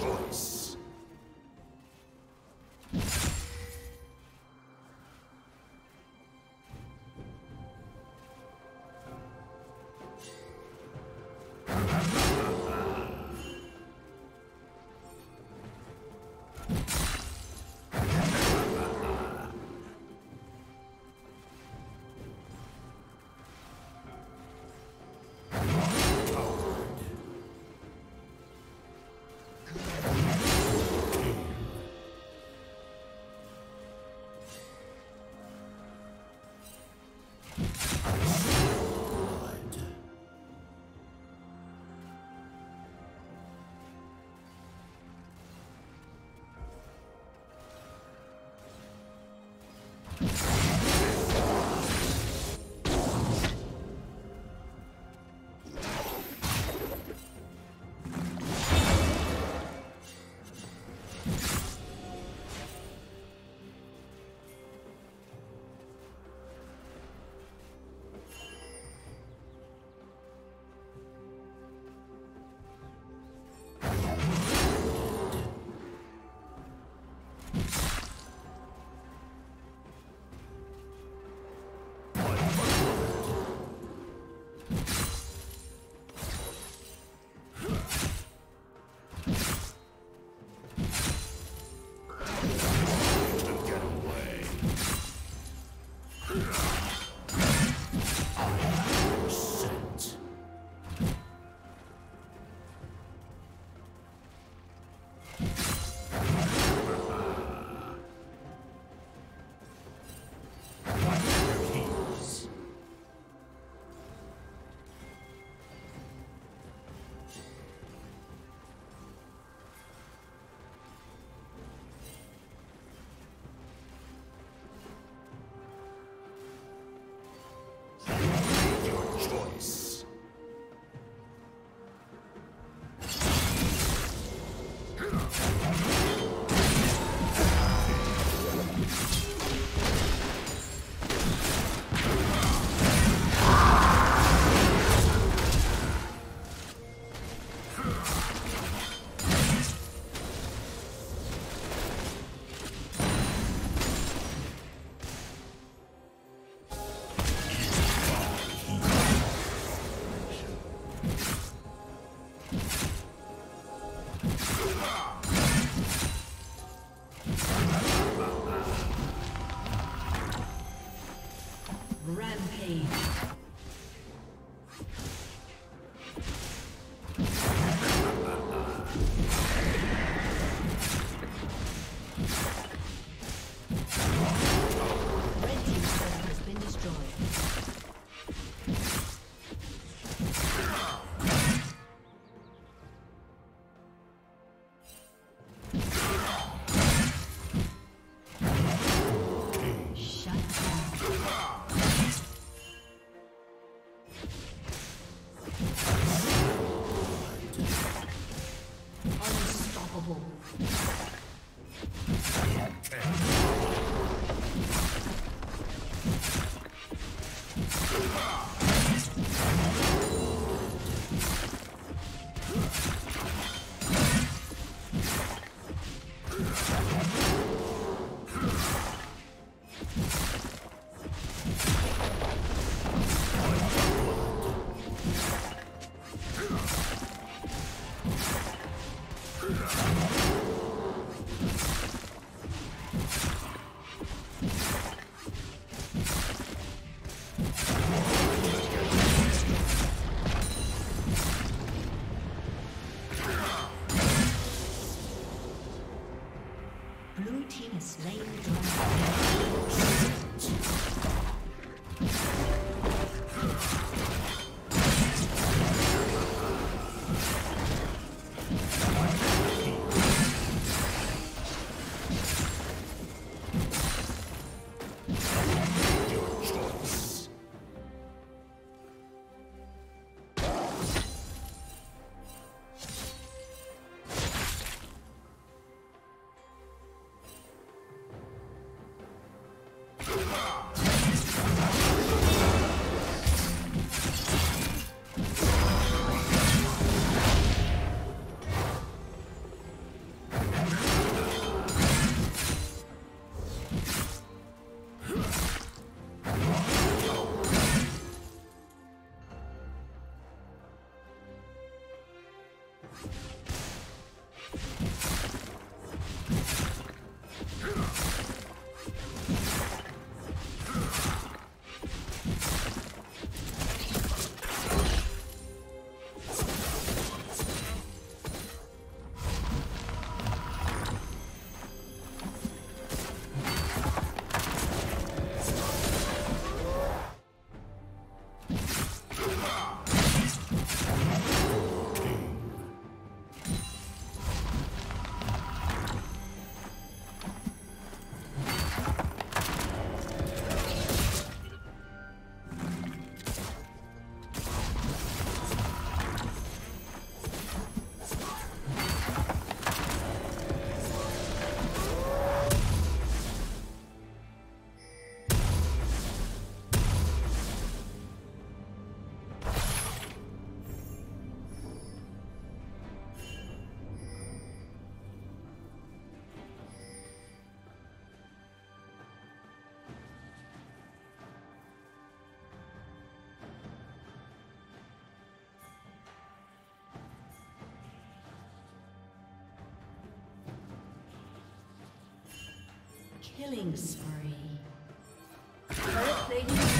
Choice. Killing spree. Turret plating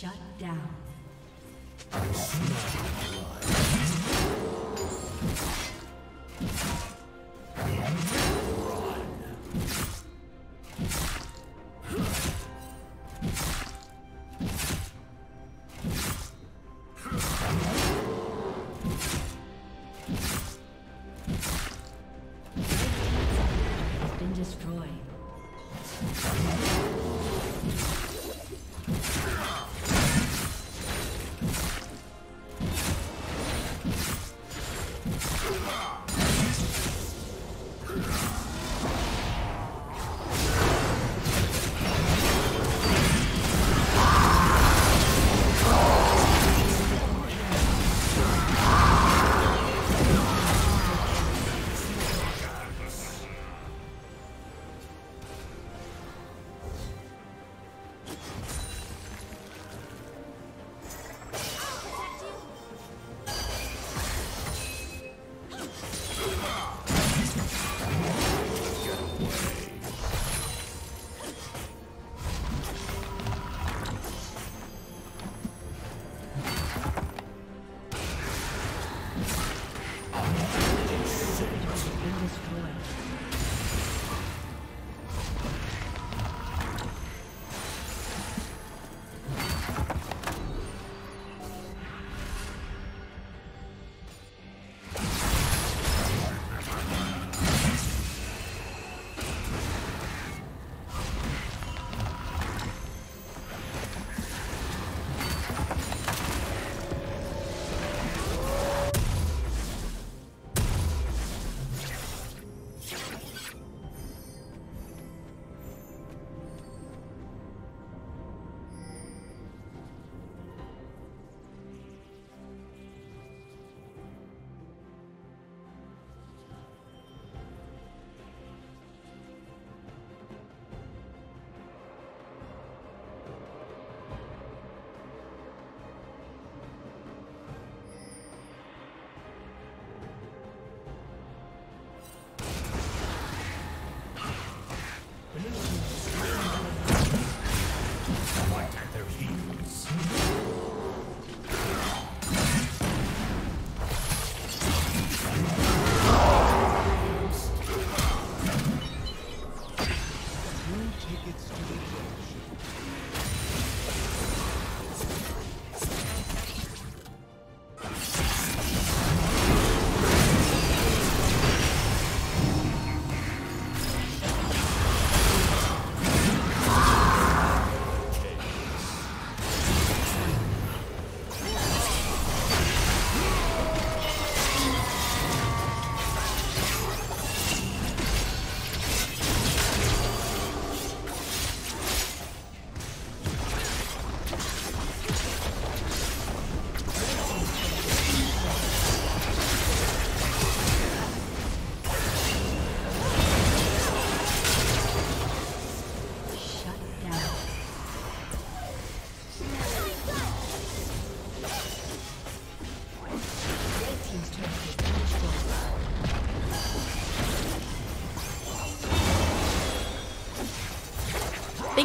Shut down.